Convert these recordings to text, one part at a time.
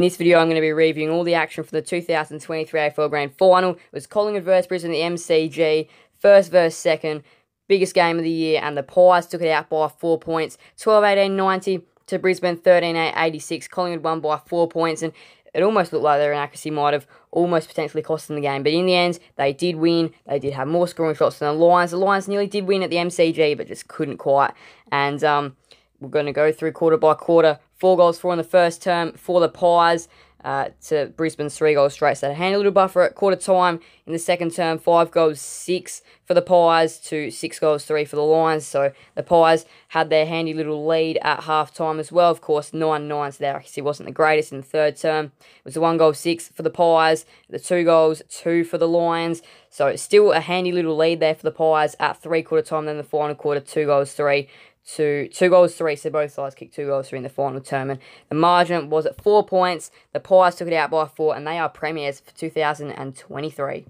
In this video, I'm going to be reviewing all the action from the 2023 AFL Grand Final. It was Collingwood versus Brisbane, the MCG, first versus second, biggest game of the year, and the Pies took it out by four points, 12-18-90 to Brisbane, 13-8-86. Collingwood won by four points, and it almost looked like their inaccuracy might have almost potentially cost them the game. But in the end, they did win. They did have more scoring shots than the Lions. The Lions nearly did win at the MCG, but just couldn't quite. And um, we're going to go through quarter by quarter. Four goals for in the first term for the Pies. Uh, to Brisbane's three goals straight. So a little buffer at quarter time in the second term. Five goals, six for the Pies to six goals, three for the Lions. So the Pies had their handy little lead at half time as well. Of course, 9 9, so their accuracy wasn't the greatest in the third term. It was a one goal, six for the Pies, the two goals, two for the Lions. So still a handy little lead there for the Pies at three quarter time, then the final quarter, two goals, three to two goals three, so both sides kicked two goals three in the final. And the margin was at four points. The Pies took it out by four, and they are premiers for 2023.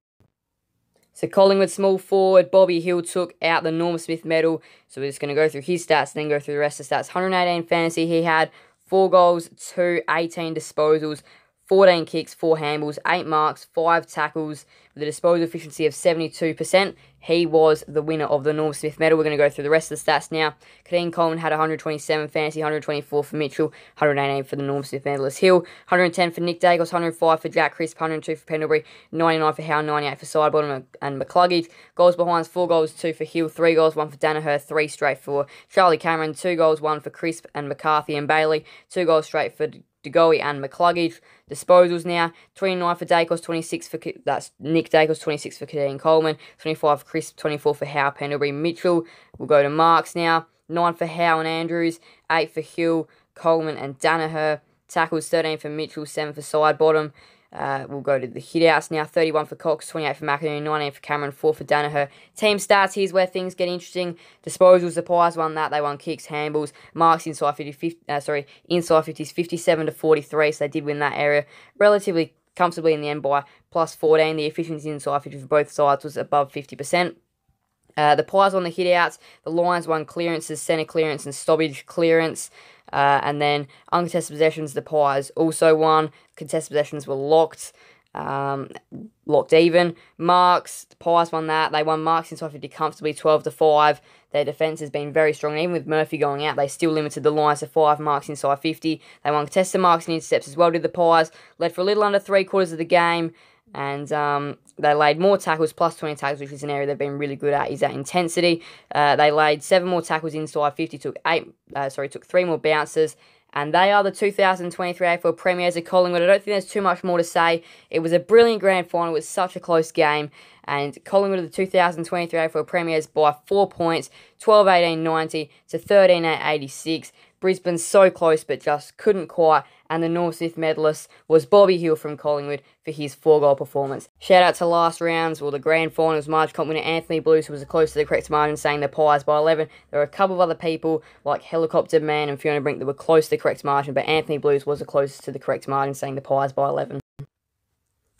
So Collingwood small forward Bobby Hill took out the Norm Smith medal. So we're just going to go through his stats, then go through the rest of the stats. 118 fantasy he had, four goals, two, 18 disposals, 14 kicks, 4 handballs, 8 marks, 5 tackles, with a disposal efficiency of 72%. He was the winner of the Norm Smith medal. We're going to go through the rest of the stats now. Keidean Coleman had 127 fantasy, 124 for Mitchell, 118 for the Norm Smith medalist Hill, 110 for Nick Daicos, 105 for Jack Crisp, 102 for Pendlebury, 99 for Howe, 98 for Sidebottom and McCluggage. Goals behind, 4 goals, 2 for Hill, 3 goals, 1 for Daniher, 3 straight for Charlie Cameron, 2 goals, 1 for Crisp and McCarthy and Bailey, 2 goals straight for De Goey and McCluggage. Disposals now 29 for Daicos, 26 for that's Nick Daicos, 26 for Keidean Coleman, 25 for Crisp, 24 for Howe, Pendlebury, Mitchell. We'll go to marks now. 9 for Howe and Andrews, 8 for Hill, Coleman and Daniher. Tackles 13 for Mitchell, 7 for Sidebottom. Uh, we'll go to the hitouts now. 31 for Cox, 28 for McInerney, 19 for Cameron, 4 for Daniher. Team stats, here's where things get interesting. Disposals, the Pies won that. They won kicks, handballs, marks inside 50, 50 uh, sorry, inside 50s, 57 to 43. So they did win that area relatively comfortably in the end by plus 14. The efficiency inside 50 for both sides was above 50%. Uh, the Pies won the hitouts. The Lions won clearances, centre clearance, and stoppage clearance. Uh, and then uncontested possessions, the Pies also won. Contested possessions were locked. Um, locked even. Marks, the Pies won that. They won marks inside 50 comfortably, 12 to 5. Their defence has been very strong. Even with Murphy going out, they still limited the Lions to 5 marks inside 50. They won contested marks and intercepts as well, did the Pies. Led for a little under three quarters of the game and um, they laid more tackles, plus 20 tackles, which is an area they've been really good at, is that intensity. Uh, they laid seven more tackles inside 50, took eight, uh, sorry, took three more bounces, and they are the 2023 AFL Premiers of Collingwood. I don't think there's too much more to say. It was a brilliant grand final. It was such a close game. And Collingwood are the 2023 AFL Premiers by four points, 12 18 90 to 13 86. Brisbane so close but just couldn't quite, and the Norm Smith medalist was Bobby Hill from Collingwood for his four goal performance. Shout out to last rounds, well, the grand finals, Marge comp winner Anthony Blues, who was the close to the correct margin, saying the Pies by 11. There were a couple of other people like Helicopter Man and Fiona Brink that were close to the correct margin, but Anthony Blues was the closest to the correct margin, saying the Pies by 11.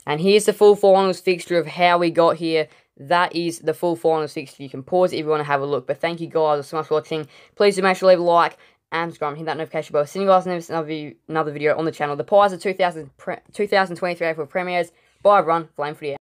And here's the full finals fixture of how we got here. That is the full finals fixture. You can pause it if you want to have a look. But thank you guys so much for watching. Please do make sure to leave a like and subscribe hit that notification bell. See you guys in another, another video on the channel. The Pies of 2000, 2023 April premieres. Bye everyone. Flame for the